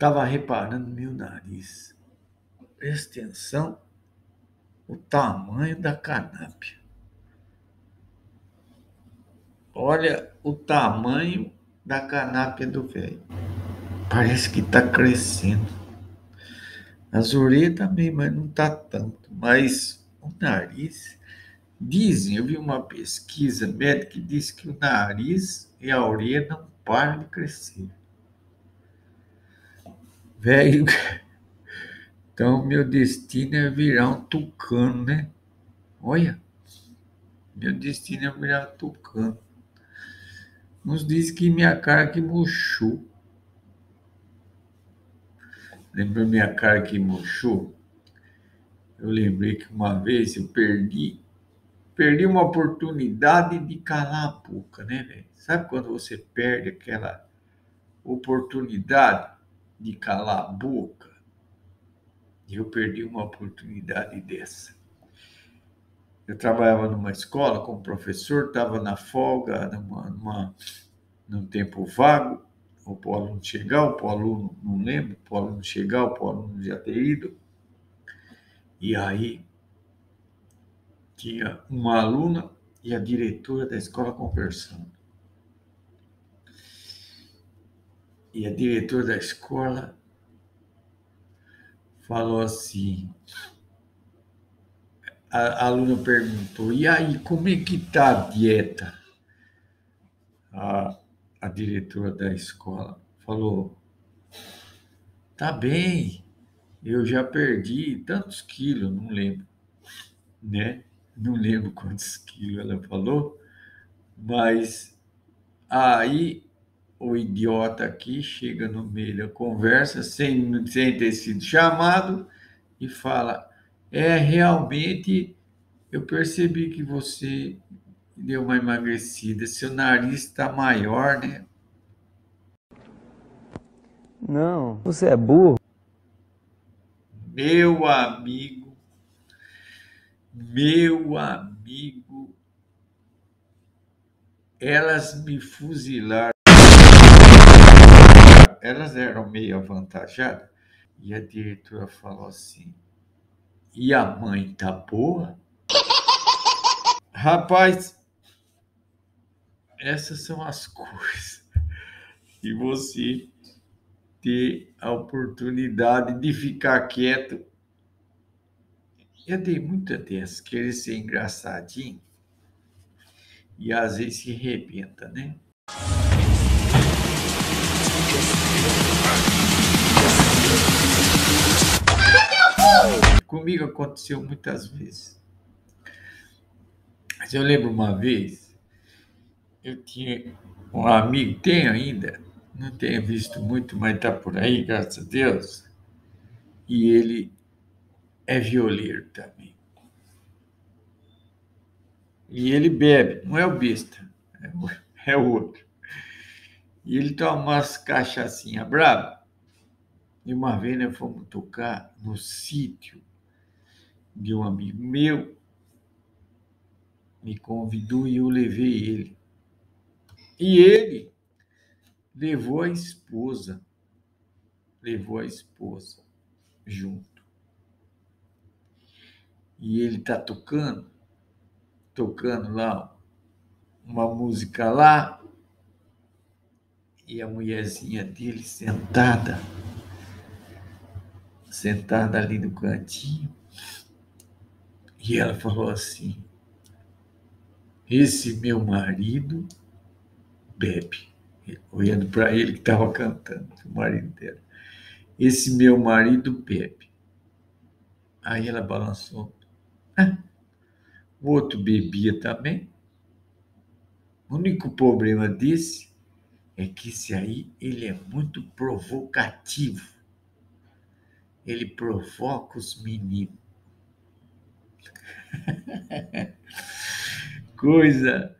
estava reparando meu nariz. Presta atenção o tamanho da canápia. Olha o tamanho da canápia do velho. Parece que está crescendo. As orelhas também, mas não está tanto. Mas o nariz, dizem, eu vi uma pesquisa médica que diz que o nariz e a orelha não param de crescer. Velho, então meu destino é virar um tucano, né? Olha, meu destino é virar um tucano. Uns dizem que minha cara que murchou. Lembra minha cara que murchou? Eu lembrei que uma vez eu perdi, perdi uma oportunidade de calar a boca, né, velho? Sabe quando você perde aquela oportunidade de calar a boca? Eu perdi uma oportunidade dessa. Eu trabalhava numa escola como professor, estava na folga, numa, numa, num tempo vago, o aluno chegar, o aluno não lembro, o aluno chegar, o aluno já ter ido. E aí tinha uma aluna e a diretora da escola conversando. E a diretora da escola falou assim: a, aluna perguntou: e aí, como é que está a dieta? A, a diretora da escola falou: tá bem, eu já perdi tantos quilos, não lembro, né? Não lembro quantos quilos ela falou, mas aí o idiota aqui chega no meio da conversa, sem, sem ter sido chamado, e fala: é realmente eu percebi que você deu uma emagrecida, seu nariz está maior, né? Não, você é burro. Meu amigo, meu amigo, elas me fuzilaram. Elas eram meio avantajadas. E a diretora falou assim: e a mãe tá boa? Rapaz, essas são as coisas. E você ter a oportunidade de ficar quieto. Eu dei muita dessas, querer ser engraçadinho. E às vezes se arrebenta, né? Comigo aconteceu muitas vezes. Mas eu lembro uma vez, eu tinha um amigo, tem ainda, não tenho visto muito, mas está por aí, graças a Deus. E ele é violeiro também. E ele bebe, não é o besta, é o outro. E ele toma umas cachaçinhas bravas. E uma vez nós fomos tocar no sítio de um amigo meu, me convidou e eu levei ele. E ele levou a esposa, levou a esposa junto. E ele está tocando, tocando lá uma música lá, e a mulherzinha dele sentada, sentada ali no cantinho, e ela falou assim: Esse meu marido bebe. Olhando para ele que estava cantando, o marido dela. Esse meu marido bebe. Aí ela balançou. Ah, o outro bebia também. O único problema desse é que esse aí ele é muito provocativo. Ele provoca os meninos. Coisa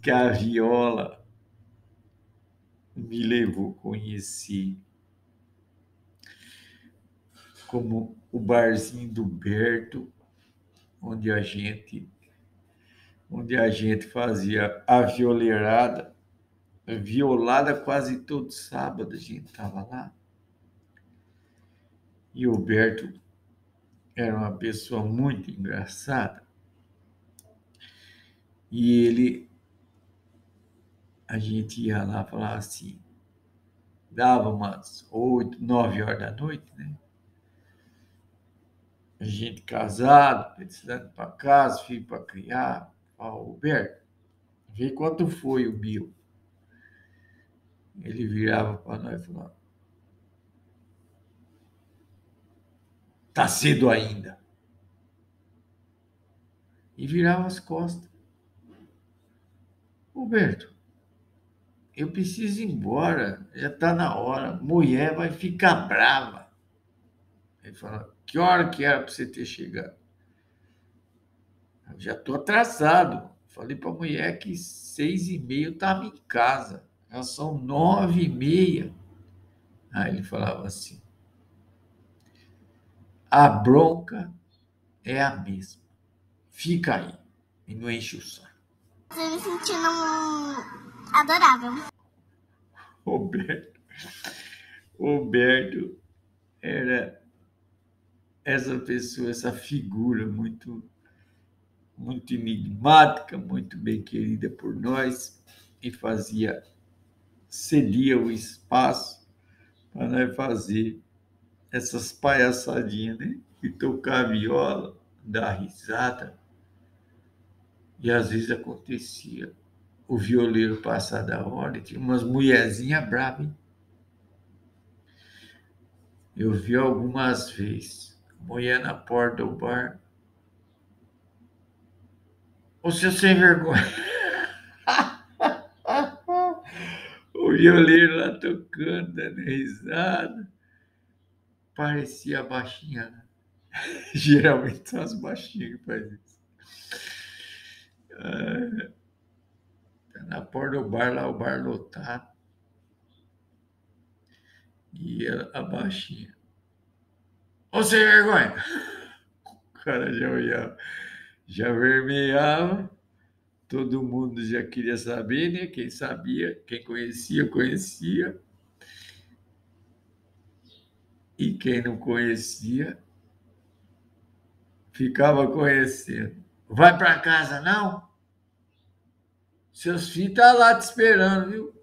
que a viola me levou a conhecer. Como o barzinho do Berto, onde a gente onde a gente fazia a violeirada, violada quase todo sábado a gente estava lá. E o Berto era uma pessoa muito engraçada. E ele, a gente ia lá falar assim, dava umas oito, nove horas da noite, né? A gente casado, precisando para casa, filho para criar. Falei, Roberto, vê quanto foi o mil. Ele virava para nós e falava, tá cedo ainda. E virava as costas. Roberto, eu preciso ir embora, já está na hora, mulher vai ficar brava. Ele fala, que hora que era para você ter chegado? Já estou atrasado. Falei para a mulher que seis e meia eu estava em casa. Já são nove e meia. Aí ele falava assim, a bronca é a mesma. Fica aí e não enche o saco. Tô me sentindo adorável. Roberto. Roberto era essa pessoa, essa figura muito muito enigmática, muito bem querida por nós e fazia cedia o espaço para nós fazer essas palhaçadinhas, né? E tocar viola, dar risada. E às vezes acontecia o violeiro passar da hora, tinha umas mulherzinhas bravas, hein? Eu vi algumas vezes, mulher na porta do bar. Ô seu sem vergonha. o violeiro lá tocando, dando risada. Parecia baixinha, né? Geralmente são as baixinhas que fazem isso. Ah, tá na porta do bar, lá o bar lotado. E ela, a baixinha. Ô sem vergonha! O cara já olhava, já vermelhava. Todo mundo já queria saber, né? Quem sabia, quem conhecia, conhecia. E quem não conhecia, ficava conhecendo. Vai para casa, não? Seus filhos estão tá lá te esperando, viu?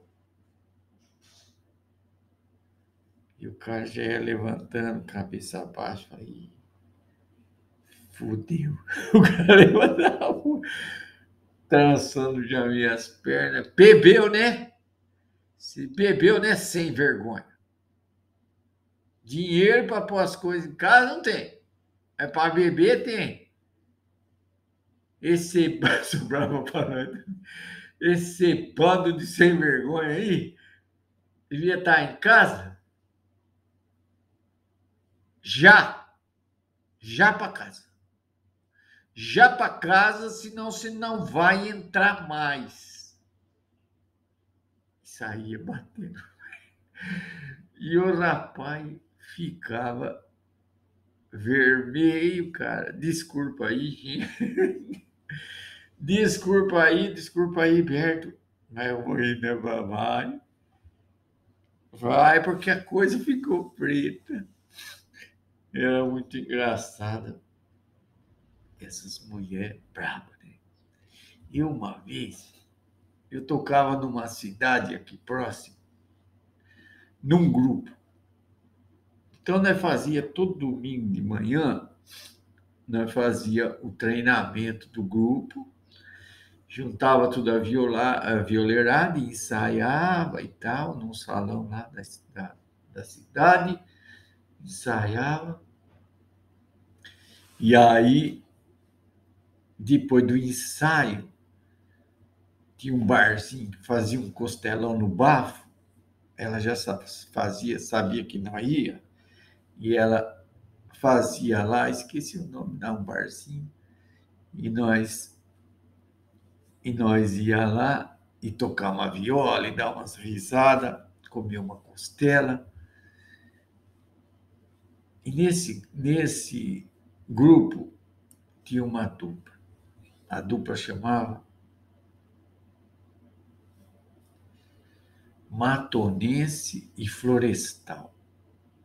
E o cara já ia levantando, cabeça abaixo. Falei, fudeu. O cara levantava, trançando já minhas pernas. Bebeu, né? Se bebeu, né? Sem vergonha. Dinheiro para pôr as coisas em casa não tem. É para beber, tem. Esse sobrava para nós. Esse bando de sem vergonha aí devia estar em casa já. Já para casa. Já para casa, senão você não vai entrar mais. Saía batendo. E o rapaz ficava vermelho, cara. Desculpa aí, gente. Desculpa aí, desculpa aí, Berto. Mas eu ir, né? Vai. Vai, porque a coisa ficou preta. Era muito engraçada. Essas mulheres bravas, né? E uma vez, eu tocava numa cidade aqui próximo, num grupo. Então, nós fazia todo domingo de manhã, nós fazia o treinamento do grupo, juntava tudo a, viola, a violeirada, ensaiava e tal, num salão lá da, da, da cidade, ensaiava. E aí, depois do ensaio, tinha um barzinho que fazia um costelão no bafo. Ela já fazia, sabia que não ia, e ela fazia lá, esqueci o nome, dá um barzinho, e nós e nós ia lá e tocar uma viola e dar umas risadas, comer uma costela. E nesse, nesse grupo tinha uma dupla. A dupla chamava Matonense e Florestal.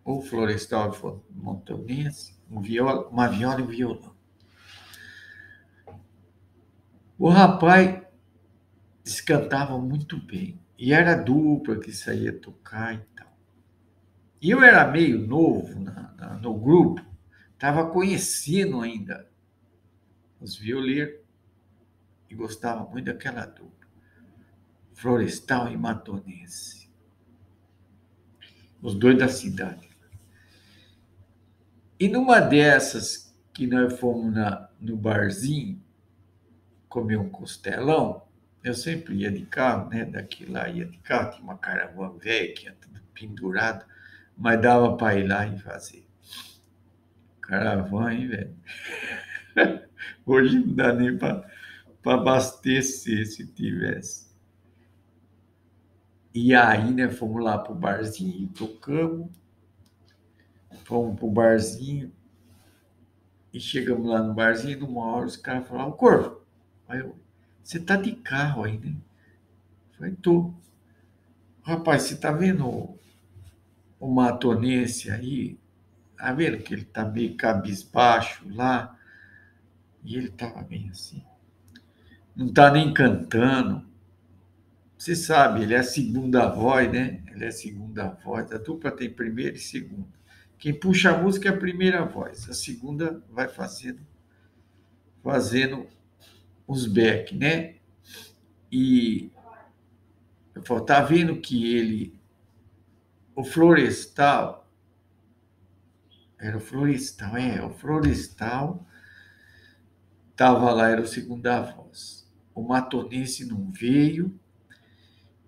ou florestal montanense, um viola, uma viola e um violão. O rapaz descantava muito bem. E era dupla que saía tocar e tal. E eu era meio novo na, na, no grupo, estava conhecendo ainda os violeiros e gostava muito daquela dupla, Florestal e Matonense. Os dois da cidade. E numa dessas que nós fomos na, no barzinho comer um costelão, eu sempre ia de carro, né? Daqui lá ia de carro, tinha uma caravana velha que ia tudo pendurado, mas dava para ir lá e fazer. Caravana, hein, velho? Hoje não dá nem para abastecer se tivesse. E aí, né, fomos lá pro barzinho, tocamos, fomos pro barzinho, e chegamos lá no barzinho, numa hora os caras falaram, Corvo, aí você tá de carro aí, né? Falei, tô. Rapaz, você tá vendo o matonense aí? Tá vendo que ele tá meio cabisbaixo lá? E ele tava bem assim. Não tá nem cantando. Você sabe, ele é a segunda voz, né? Ele é a segunda voz. A dupla tem primeira e segunda. Quem puxa a música é a primeira voz. A segunda vai fazendo, fazendo os back, né? E eu falo, tá vendo que ele, o florestal, era o florestal, é, o florestal estava lá, era o segunda voz. O matonense não veio,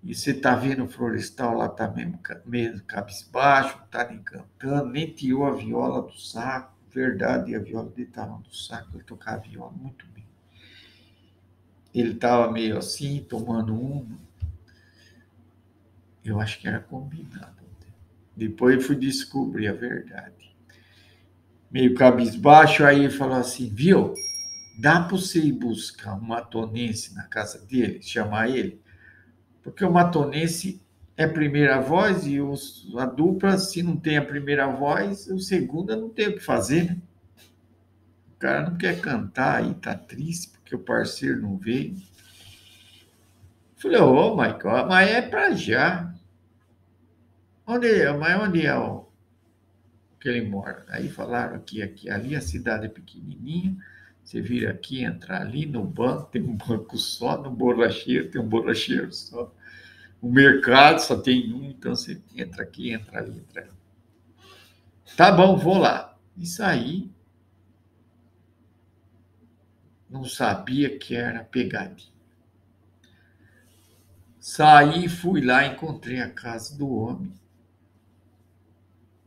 e você tá vendo o florestal lá, tá mesmo, mesmo cabisbaixo, tá nem cantando, nem tirou a viola do saco, verdade, a viola dele estava no saco, ele tocava a viola muito bem. Ele estava meio assim, tomando uma. Eu acho que era combinado. Depois fui descobrir a verdade. Meio cabisbaixo, aí falou assim, viu? Dá para você ir buscar um matonense na casa dele, chamar ele? Porque o matonense é primeira voz e os, a dupla, se não tem a primeira voz, o segunda não tem o que fazer, né? O cara não quer cantar aí, tá triste porque o parceiro não veio. Falei, ô, oh, Michael, mas é para já. Onde é? Mas onde é o que ele mora? Aí falaram aqui, aqui, ali a cidade é pequenininha. Você vira aqui, entra ali no banco, tem um banco só, no borracheiro tem um borracheiro só. O mercado só tem um, então você entra aqui, entra ali, entra ali. Tá bom, vou lá. Isso aí não sabia que era pegadinha. Saí, fui lá, encontrei a casa do homem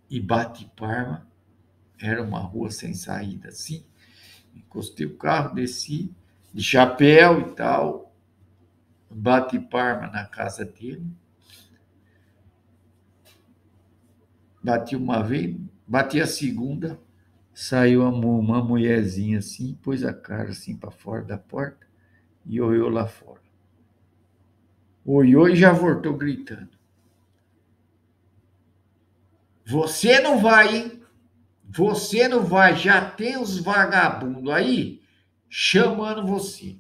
e bati palma. Era uma rua sem saída, assim. Encostei o carro, desci de chapéu e tal, bati palma na casa dele. Bati uma vez, bati a segunda, Saiu uma mulherzinha assim, pôs a cara assim para fora da porta e olhou lá fora. Olhou e já voltou gritando. Você não vai, hein? Você não vai, já tem os vagabundos aí chamando você.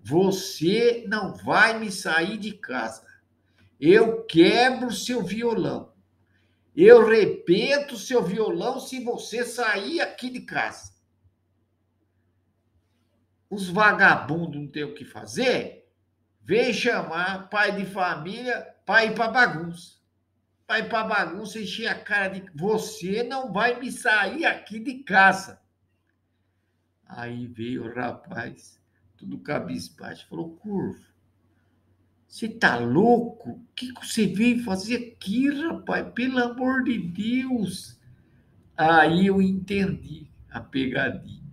Você não vai me sair de casa. Eu quebro seu violão. Eu repito seu violão se você sair aqui de casa. Os vagabundos não têm o que fazer? Vem chamar pai de família pai ir para bagunça. Pai para bagunça encher a cara de. Você não vai me sair aqui de casa. Aí veio o rapaz, tudo cabisbaixo, falou: curvo. Você tá louco? O que você veio fazer aqui, rapaz? Pelo amor de Deus! Aí eu entendi a pegadinha.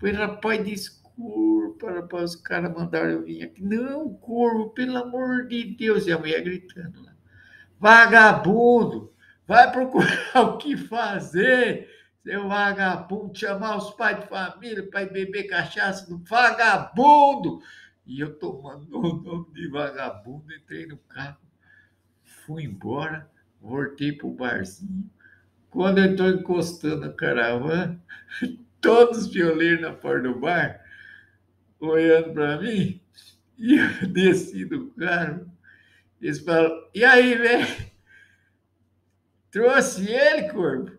Foi, rapaz, desculpa, rapaz, os caras mandaram eu vir aqui. Não, corvo, pelo amor de Deus! E a mulher gritando lá. Vagabundo! Vai procurar o que fazer! Seu vagabundo, chamar os pais de família para beber cachaça do vagabundo! E eu tomando o nome de vagabundo, entrei no carro, fui embora, voltei para o barzinho. Quando eu estou encostando a caravana, todos os violeiros na porta do bar, olhando para mim, e eu desci do carro. Eles falam, e aí, velho? Trouxe ele, corpo?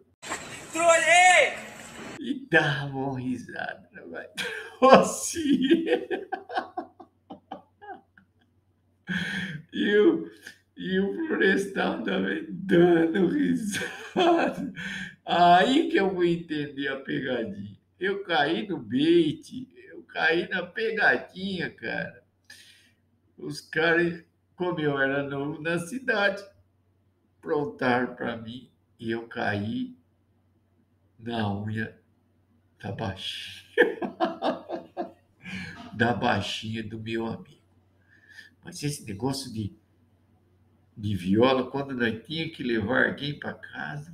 Trolhei! E davam risada, vai. Trouxe ele. E o, e o Florestal também dando risada. Aí que eu vou entender a pegadinha. Eu caí no bait, eu caí na pegadinha, cara. Os caras, como eu era novo na cidade, prontaram para mim e eu caí na unha da baixinha. da baixinha do meu amigo. Mas esse negócio de, de viola, quando nós tinha que levar alguém para casa,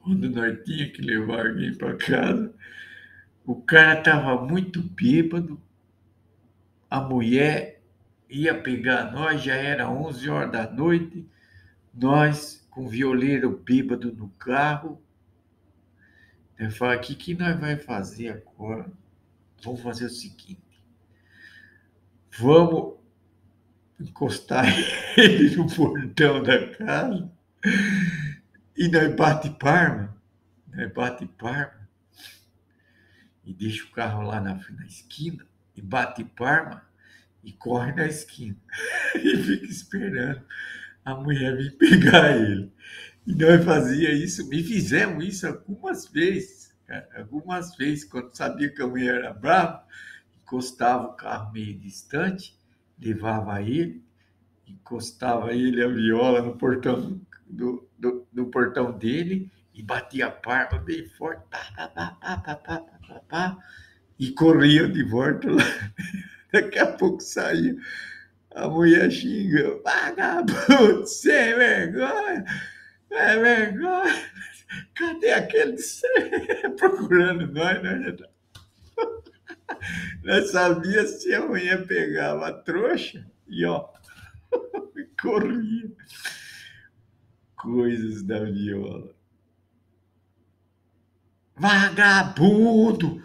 quando nós tinha que levar alguém para casa, o cara estava muito bêbado, a mulher ia pegar nós, já era 11 horas da noite, nós com o violeiro bêbado no carro. Eu falei, o que, que nós vai fazer agora? Vamos fazer o seguinte, vamos encostar ele no portão da casa e nós bate palma, nós bate palma e deixa o carro lá na, na esquina e bate palma e corre na esquina e fica esperando a mulher vir pegar ele. E nós fazia isso, e fizemos isso algumas vezes, cara, algumas vezes, quando sabia que a mulher era brava, encostava o carro meio distante, levava ele, encostava ele a viola no portão do, do, portão dele e batia a palma bem forte, pá, pá, pá, pá, pá, pá, pá, pá, e corria de volta lá. Daqui a pouco saía. A mulher xinga, vagabundo, sem vergonha, é vergonha. Cadê aquele procurando nós, né? Nós sabia se a mulher pegava a trouxa e ó, corria. Coisas da viola. Vagabundo!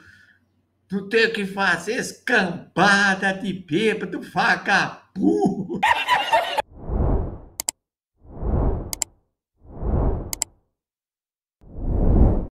Não tem que fazer, escambada de bêbado, vagabundo!